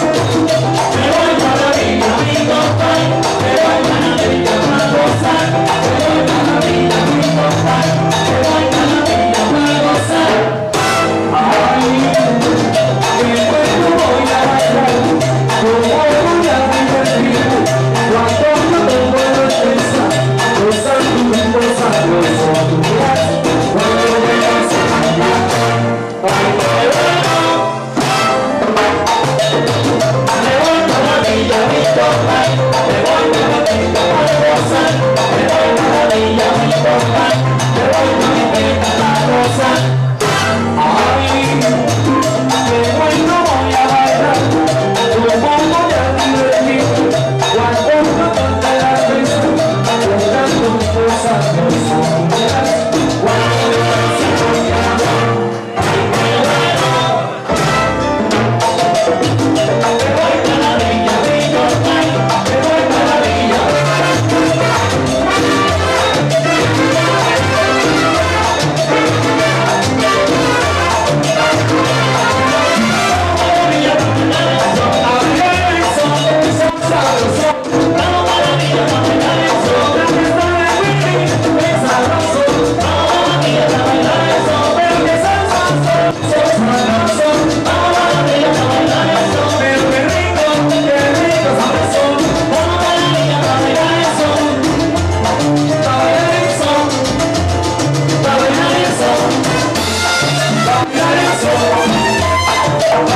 Me voy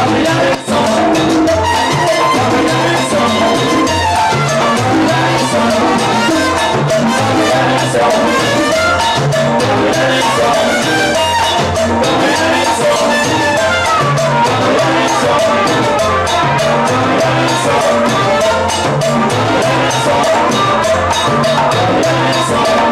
Dinosaur. Dinosaur.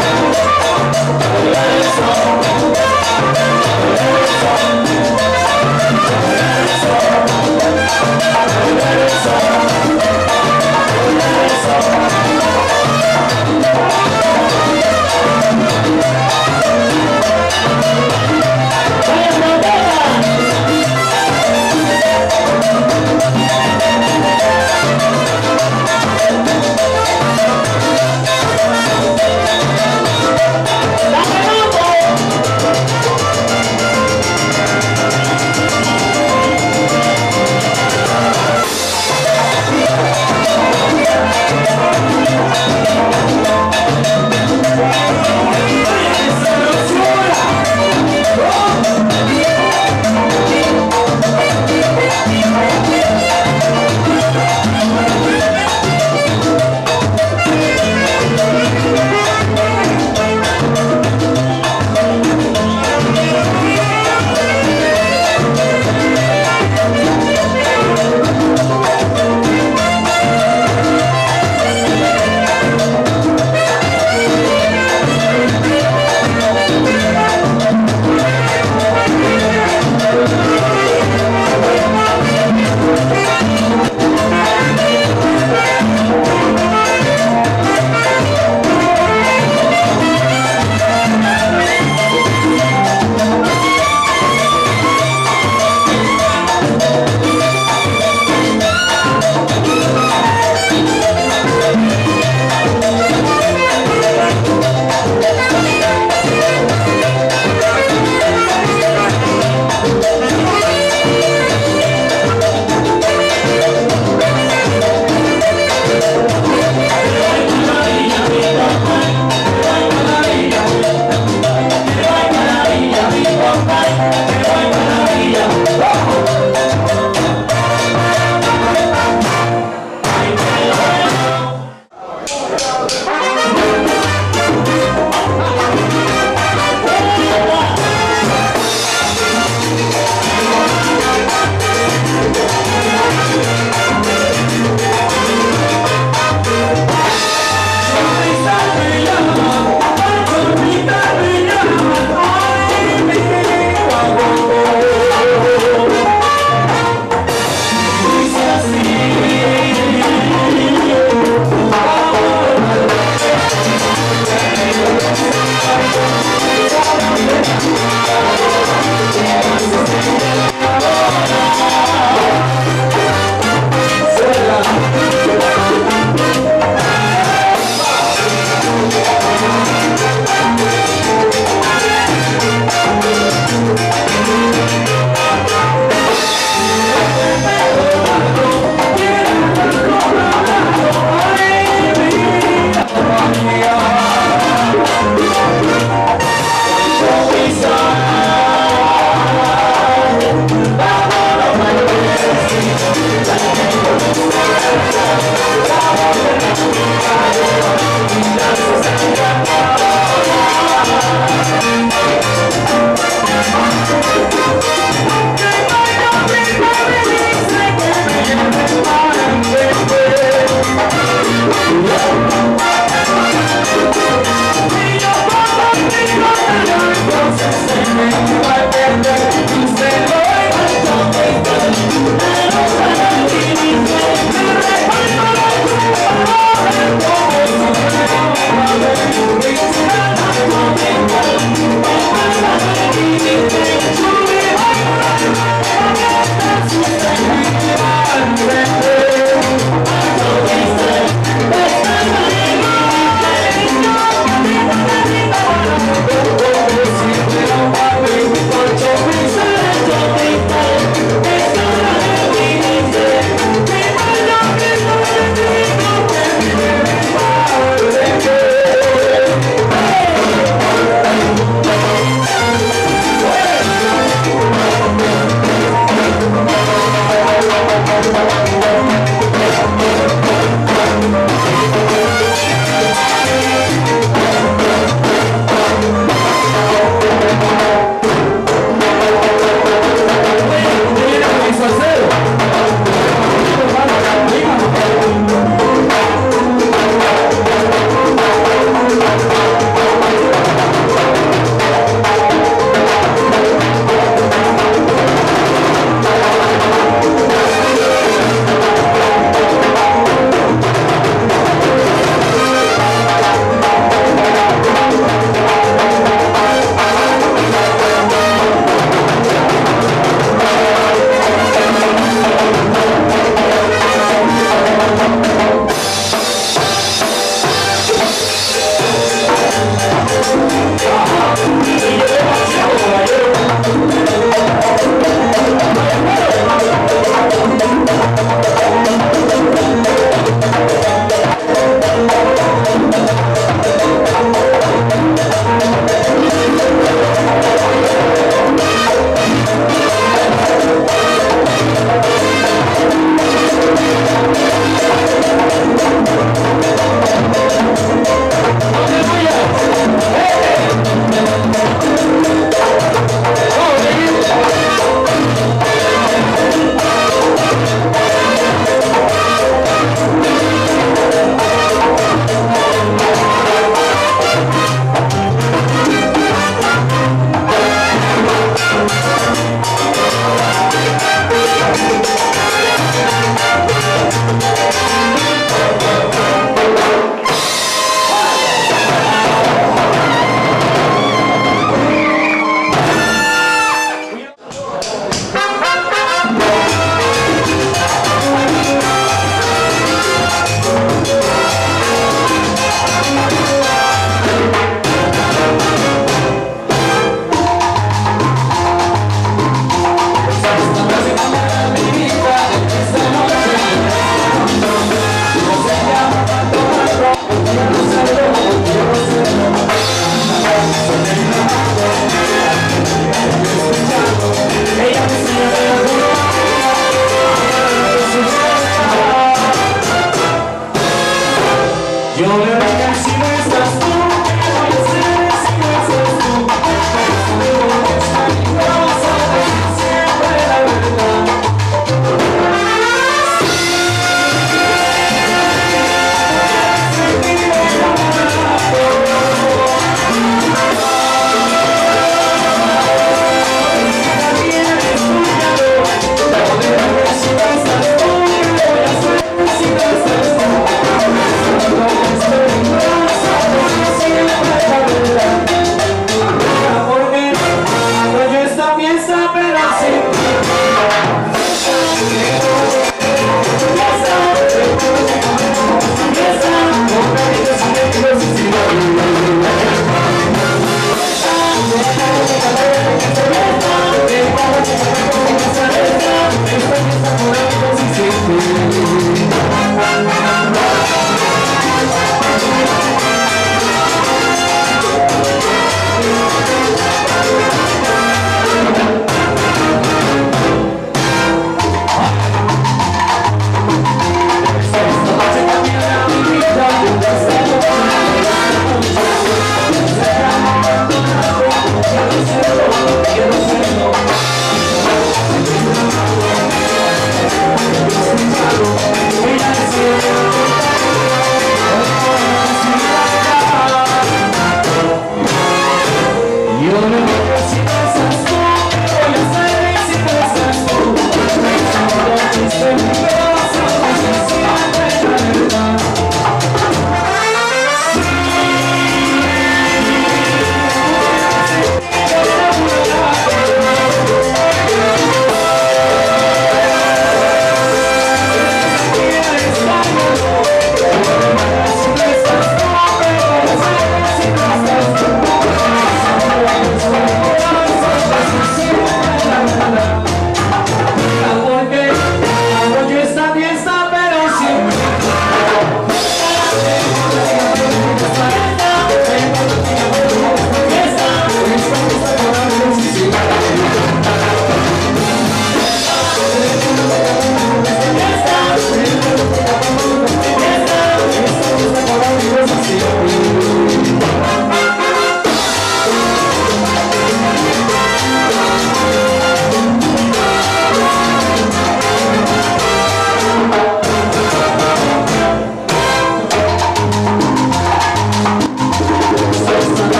Yeah.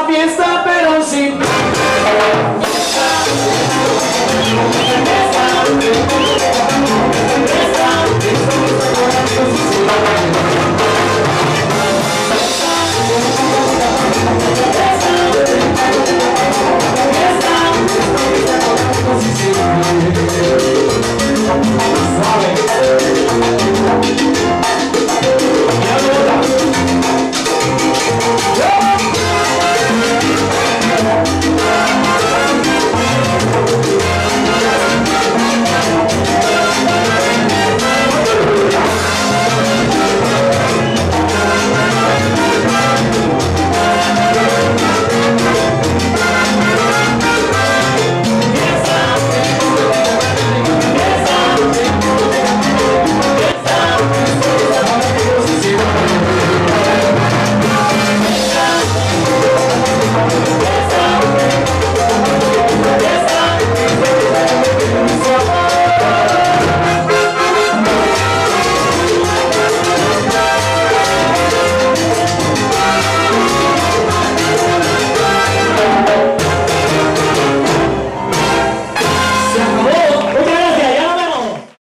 la fiesta, pero sin...